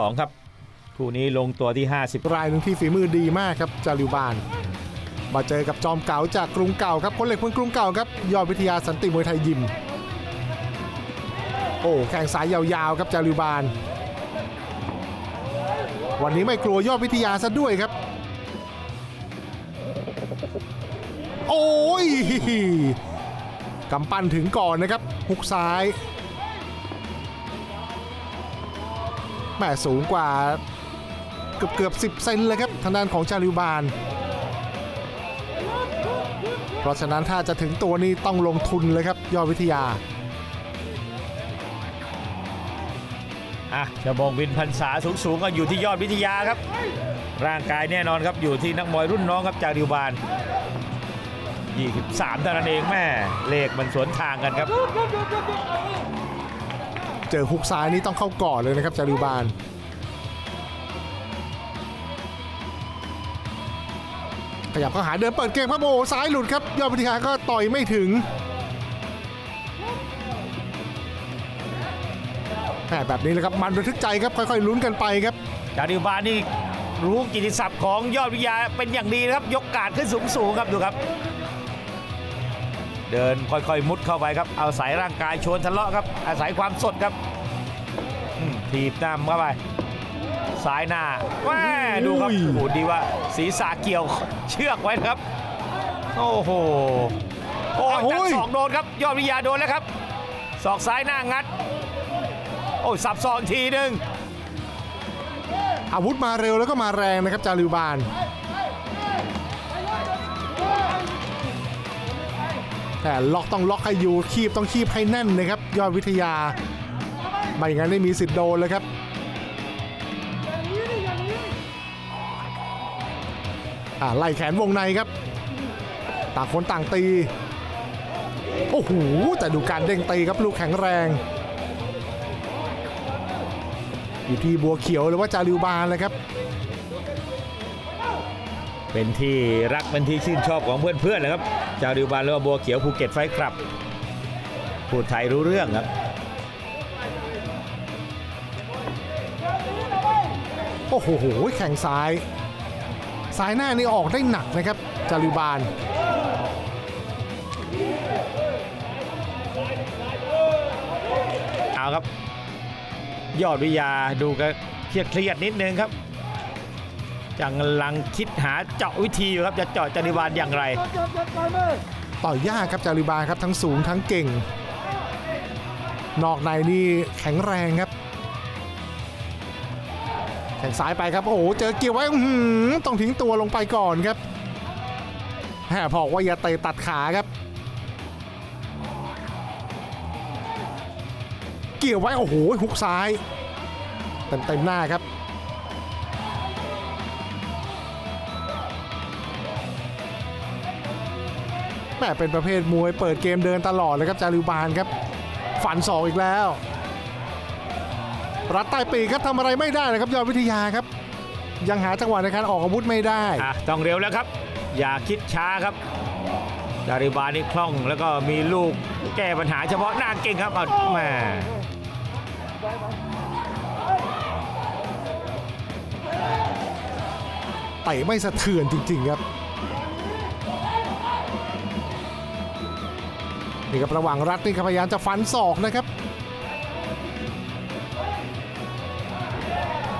สองครับ คู่นี้ลงตัวที่ 50 รายหนึ่งที่ฝีมือดีมากครับจาริวบาน มาเจอกับจอมเก่าจากกรุงเก่าครับคนเหล็กเมืองกรุงเก่าครับยอดวิทยาสันติมวยไทยยิม โอ้แข่งสายยาวๆครับจาริวบาน วันนี้ไม่กลัวยอดวิทยาซะด้วยครับ โอ้ยกำปั้นถึงก่อนนะครับหุกซ้าย แม่สูงกว่าเกือบเกือบ10เซนเลยครับทางด้านของจาริวบาน เพราะฉะนั้นถ้าจะถึงตัวนี้ต้องลงทุนเลยครับยอดวิทยาอะจะมองวินพันษาสูงสูงก็อยู่ที่ยอดวิทยาครับ ร่างกายแน่นอนครับอยู่ที่นักมวยรุ่นน้องครับจากดิวบาน23เท่านั้นเองแม่เลขมันสวนทางกันครับ เจอฮุกซ้ายนี้ต้องเข้าก่อนเลยนะครับจาริบานขยับเข้าหาเดินเปิดเกมครับโอ้ซ้ายหลุดครับยอดวิทยาก็ต่อยไม่ถึงแหมแบบนี้เลยครับมันระทึกใจครับค่อยๆลุ้นกันไปครับจากดิบานนี่รู้กิติศัพท์ของยอดวิทยาเป็นอย่างดีนะครับ ยกการขึ้นสูงๆครับดูครับ เดินค่อยๆมุดเข้าไปครับ เอาสายร่างกายชวนทะเลาะครับ อาศัยความสดครับอืมถีบหน้าเข้าไปซ้ายหน้าแม่ดูครับอุ้ยโอ้โหดีว่าศีรษะเกี่ยวเชือกไว้นะครับ โอ้โหโอ้จัดศอกโดนครับ ยอดวิทยาโดนแล้วครับศอกซ้ายหน้างัด โอ้ยสับศอกอีกทีหนึ่งอาวุธมาเร็วแล้วก็มาแรงนะครับจาริวบาน แต่ล็อกต้องล็อกให้อยู่คีบต้องคีบให้แน่นนะครับ ยอดวิทยา ไม่อย่างนั้นได้มีสิทธิ์โดนเลยครับไล่แขนวงในครับ ต่างคนต่างตี โอ้โห แต่ดูการเด้งตีครับลูกแข็งแรง อยู่ที่บัวเขียวหรือว่าจาริวบานเลยครับ เป็นที่รักเป็นที่ชื่นชอบของเพื่อนๆเลยครับจาริวบานหรือว่าบัวเขียวภูเก็ตไฟท์คลับพูดไทยรู้เรื่องครับ โอ้โหแข่งซ้ายซ้ายหน้านี่ออกได้หนักนะครับจาริวบานเอาครับ ยอดวิทยาดูก็เครียดเครียดๆนิดนึงครับจัง กำลังคิดหาเจาะวิธีครับจะเจาะจาริบานอย่างไรต่อยากครับจาริบานครับทั้งสูงทั้งเก่ง นอกในนี่แข็งแรงครับแข่งซ้ายไปครับโอ้โหเจอเกี่ยวไว้ต้องทิ้งตัวลงไปก่อนครับแหมบอกว่าอย่าเตะตัดขาครับ เกี่ยวไว้โอ้โหหุกซ้ายเต็มเต็มๆหน้าครับ แม่เป็นประเภทมวยเปิดเกมเดินตลอดเลยครับจาริวบานครับ ฝันสองอีกแล้ว รัดใต้ปีกครับทำอะไรไม่ได้นะครับยอดวิทยาครับ ยังหาจังหวะในการออกอาวุธไม่ได้อะต้องเร็วแล้วครับ อย่าคิดช้าครับจาริวบานนี่คล่องแล้วก็มีลูกแก้ปัญหาเฉพาะหน้าเก่งครับเอาแหม่เตะไม่สะเทือนจริง ๆ ครับ นี่ครับระหว่างรัดนี่ครับพยายามจะฟันศอกนะครับ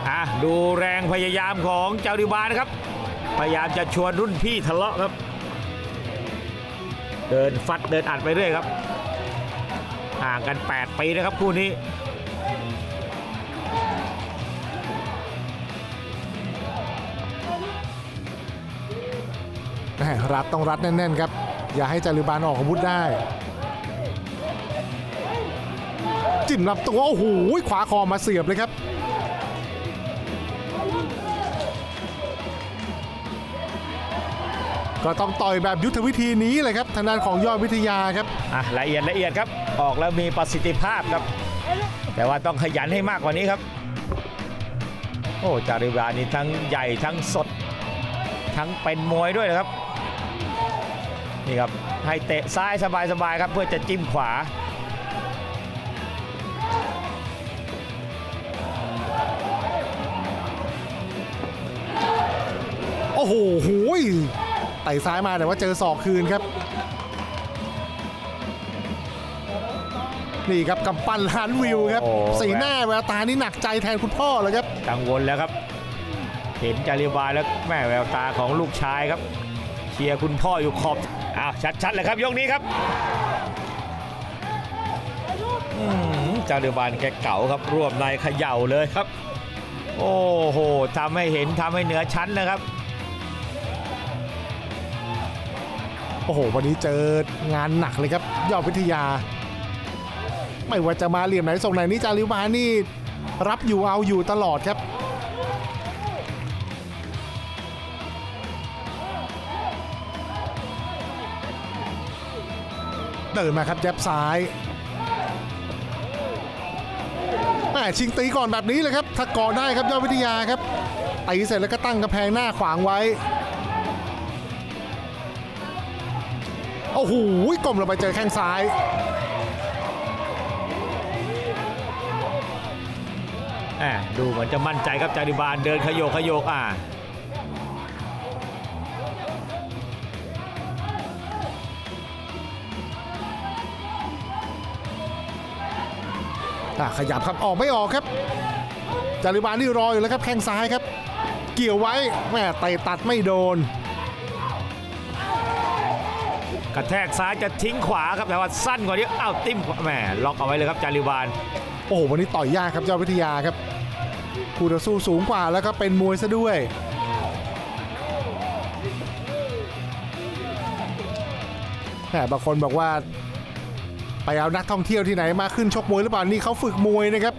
อะดูแรงพยายามของจาริวบานนะครับ พยายามจะชวนรุ่นพี่ทะเลาะครับ เดินฟัดเดินอัดไปเรื่อยครับห่างกัน 8 ปีนะครับคู่นี้แหม่รัดต้องรัดแน่นๆครับ อย่าให้จาริวบานออกอาวุธได้ จิ้มลำตัวโอ้โหขวาคอมาเสียบเลยครับก็ต้องต่อยแบบยุทธวิธีนี้เลยครับทางด้านของยอดวิทยาครับอะละเอียดละเอียดครับ ออกแล้วมีประสิทธิภาพครับ แต่ว่าต้องขยันให้มากกว่านี้ครับ โอ้จาริวบานี่ทั้งใหญ่ทั้งสด ทั้งเป็นมวยด้วยนะครับนี่ครับให้เตะซ้ายสบายๆครับเพื่อจะจิ้มขวา อ้โหหูยไต่ซ้ายมาแต่ว่าเจอศอกคืนครับ นี่ครับกำปั้นล้านวิวครับ โอ้สีหน้าแววตานี่หนักใจแทนคุณพ่อเลยครับ กังวลแล้วครับ เห็นจาริวานแล้วแม่แววตาของลูกชายครับ เชียร์คุณพ่ออยู่ขอบอ้าวชัดๆเลยครับยกนี้ครับอืมจาริวานแกเก่าครับรวบในเขย่าเลยครับ โอ้โหทำให้เห็นทำให้เหนือชั้นนะครับ อ้โห วันนี้เจองานหนักเลยครับยอดวิทยา ไม่ว่าจะมาเหลี่ยมไหนส่งไหนนี่จาริวานนี่ รับอยู่เอาอยู่ตลอดครับเดินมาครับแยบซ้ายแม่ชิงตีก่อนแบบนี้เลยครับ ถ้าก่อได้ครับยอดวิทยาครับตีเสร็จแล้วก็ตั้งกระแพงหน้าขวางไว้ โอ้โหกลมลงไปเจอแข้งซ้ายแหมดูเหมือนจะมั่นใจครับจาริบานเดินขยโยกขยโยกอ่าอะขยับครับออกไม่ออกครับ จาริบานนี่รออยู่แล้วครับแข้งซ้ายครับ เกี่ยวไว้แม่เตะตัดไม่โดน กระแทกซ้ายจะทิ้งขวาครับแต่ว่าสั้นกว่านี้อ้าวติ้มแหมล็อกเอาไว้เลยครับจาริบานโอ้โหวันนี้ต่อยยากครับเจ้าวิทยาครับคู่ต่อสู้สูงกว่าแล้วก็เป็นมวยซะด้วยแหมบางคนบอกว่า ไปเอานักท่องเที่ยวที่ไหนมาขึ้นชกมวยหรือเปล่านี่เขาฝึกมวยนะครับ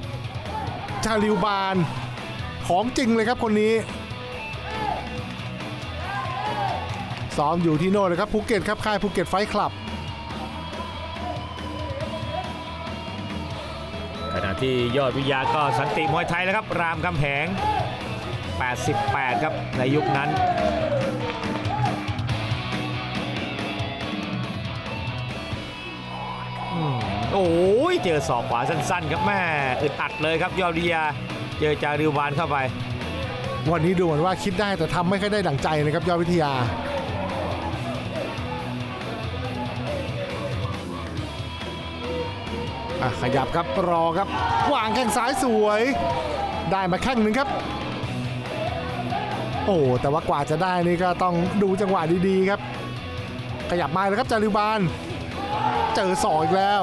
ชาลิวบานของจริงเลยครับคนนี้ ซ้อมอยู่ที่โน่นเลยครับภูเก็ตครับค่ายภูเก็ตไฟท์คลับ ขณะที่ยอดวิทยาก็สันติมวยไทยแล้วครับ รามคำแหง 88 ครับในยุคนั้นอืมโอ้ยเจอศอกขวาสั้นๆ ครับแม่อึดอัดเลยครับยอดวิทยาเจอจาริวบานเข้าไป วันนี้ดูเหมือนว่าคิดได้แต่ทำไม่ค่อยได้ดั่งใจนะครับยอดวิทยา ขยับครับรอครับวางแข้งซ้ายสวย ได้มาแข้งหนึ่งครับ โอ้แต่ว่ากว่าจะได้นี่ก็ต้องดูจังหวะดีๆครับ ขยับมาเลยครับจาริวบานเจอศอกอีกแล้ว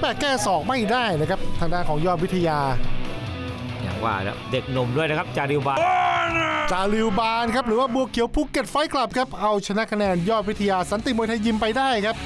แม่แก้ศอกไม่ได้นะครับ ทางด้านของยอดวิทยา อย่างว่าแล้วเด็กหนุ่มด้วยนะครับจาริวบานจาริวบานครับหรือว่าบัวเขียวภูเก็ตไฟท์คลับครับเอาชนะคะแนนยอดวิทยาสันติมวยไทยยิมไปได้ครับ